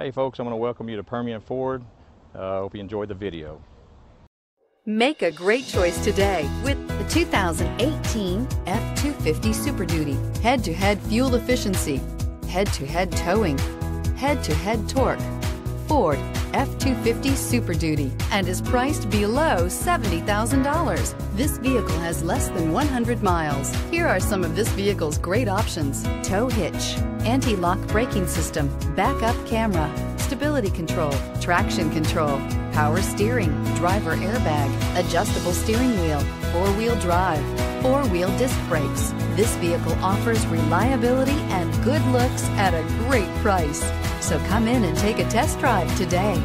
Hey folks, I'm going to welcome you to Permian Ford. Uh, hope you enjoyed the video. Make a great choice today with the 2018 F-250 Super Duty. Head-to-head fuel efficiency, head-to-head towing, head-to-head torque. Ford F-250 Super Duty and is priced below $70,000. This vehicle has less than 100 miles. Here are some of this vehicle's great options. Tow hitch, anti-lock braking system, backup camera, stability control, traction control, power steering, driver airbag, adjustable steering wheel, four-wheel drive, four-wheel disc brakes. This vehicle offers reliability and good looks at a great price. So come in and take a test drive today.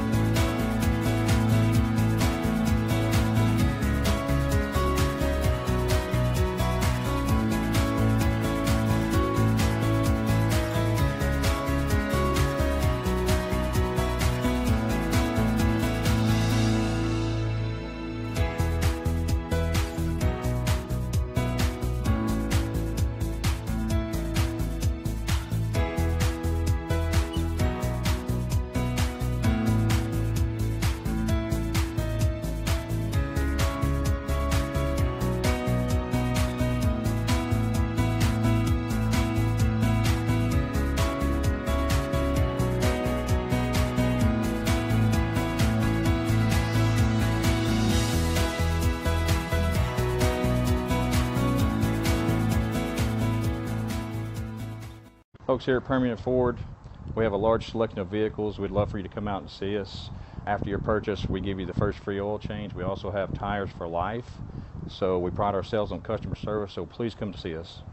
Folks here at Permian Ford, we have a large selection of vehicles. We'd love for you to come out and see us. After your purchase, we give you the first free oil change. We also have tires for life. So we pride ourselves on customer service, so please come to see us.